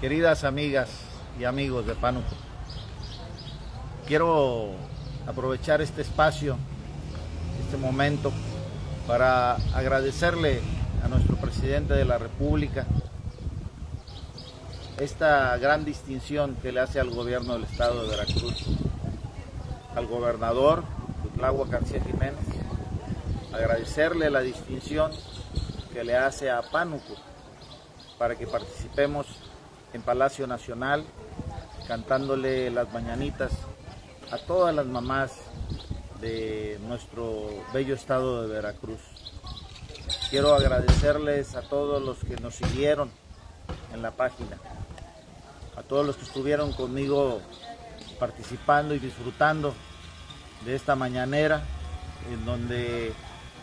queridas amigas y amigos de Pánuco, quiero aprovechar este espacio, este momento, para agradecerle a nuestro presidente de la República esta gran distinción que le hace al gobierno del estado de Veracruz, al gobernador Cutlagua García Jiménez, agradecerle la distinción que le hace a Pánuco para que participemos en Palacio Nacional cantándole las mañanitas a todas las mamás de nuestro bello estado de Veracruz. Quiero agradecerles a todos los que nos siguieron en la página, a todos los que estuvieron conmigo participando y disfrutando de esta mañanera en donde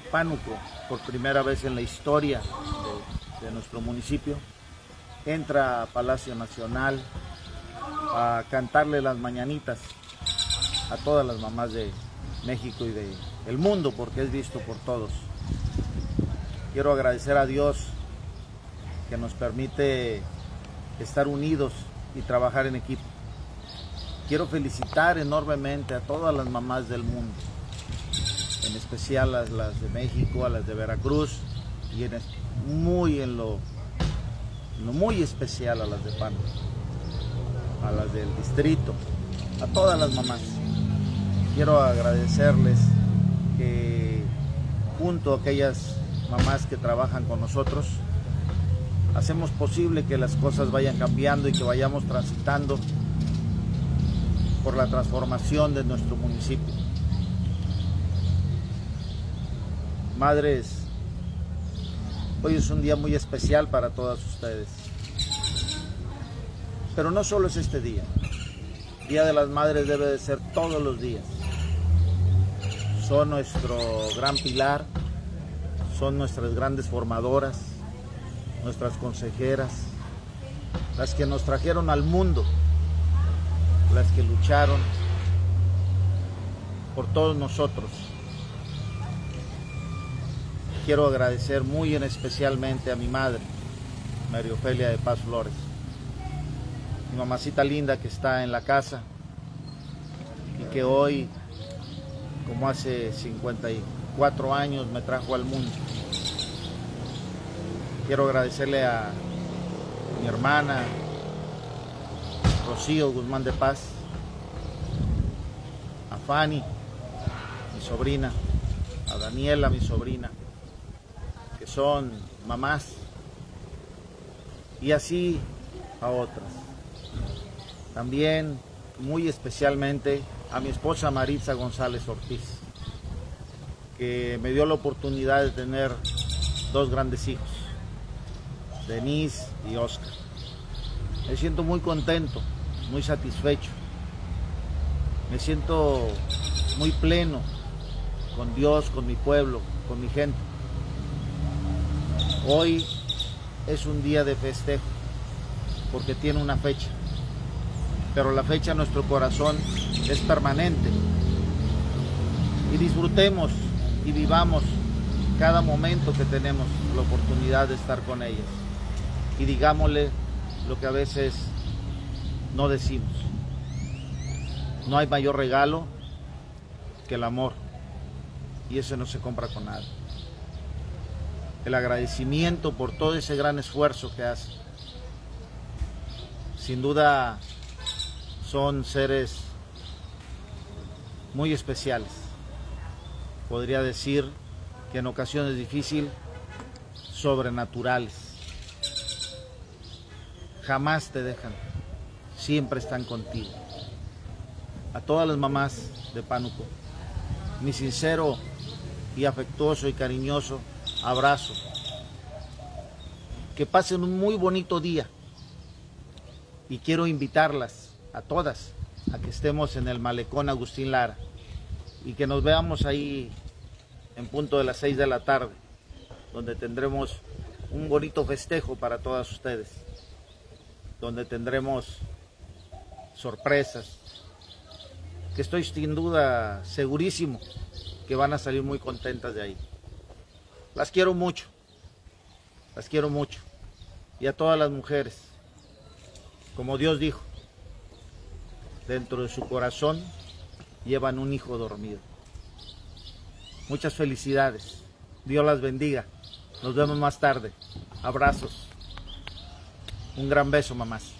Pánuco, por primera vez en la historia de, de nuestro municipio, entra a Palacio Nacional a cantarle las mañanitas a todas las mamás de México y del mundo, porque es visto por todos. Quiero agradecer a Dios que nos permite estar unidos y trabajar en equipo. Quiero felicitar enormemente a todas las mamás del mundo, en especial a las de México, a las de Veracruz y muy en lo, lo muy especial a las de Pan, a las del distrito, a todas las mamás. Quiero agradecerles que junto a aquellas mamás que trabajan con nosotros, hacemos posible que las cosas vayan cambiando y que vayamos transitando por la transformación de nuestro municipio. Madres, hoy es un día muy especial para todas ustedes. Pero no solo es este día. Día de las Madres debe de ser todos los días. Son nuestro gran pilar, son nuestras grandes formadoras, nuestras consejeras, las que nos trajeron al mundo, las que lucharon por todos nosotros. Quiero agradecer muy en especialmente a mi madre, María Ofelia de Paz Flores, mi mamacita linda que está en la casa y que hoy, como hace 54 años, me trajo al mundo. Quiero agradecerle a mi hermana, Rocío Guzmán de Paz, a Fanny, mi sobrina, a Daniela, mi sobrina, son mamás, y así a otras. También, muy especialmente, a mi esposa Maritza González Ortiz, que me dio la oportunidad de tener dos grandes hijos, Denise y Oscar. Me siento muy contento, muy satisfecho. Me siento muy pleno con Dios, con mi pueblo, con mi gente. Hoy es un día de festejo porque tiene una fecha, pero la fecha en nuestro corazón es permanente. Y disfrutemos y vivamos cada momento que tenemos la oportunidad de estar con ellas. Y digámosle lo que a veces no decimos. No hay mayor regalo que el amor. Y eso no se compra con nada. El agradecimiento por todo ese gran esfuerzo que hace. Sin duda son seres muy especiales. Podría decir que en ocasiones difíciles, sobrenaturales. Jamás te dejan, siempre están contigo. A todas las mamás de Pánuco, mi sincero y afectuoso y cariñoso abrazo. Que pasen un muy bonito día y quiero invitarlas a todas a que estemos en el malecón Agustín Lara y que nos veamos ahí en punto de las 6 de la tarde, donde tendremos un bonito festejo para todas ustedes, donde tendremos sorpresas, que estoy sin duda segurísimo que van a salir muy contentas de ahí. Las quiero mucho, las quiero mucho. Y a todas las mujeres, como Dios dijo, dentro de su corazón llevan un hijo dormido. Muchas felicidades. Dios las bendiga. Nos vemos más tarde. Abrazos. Un gran beso, mamás.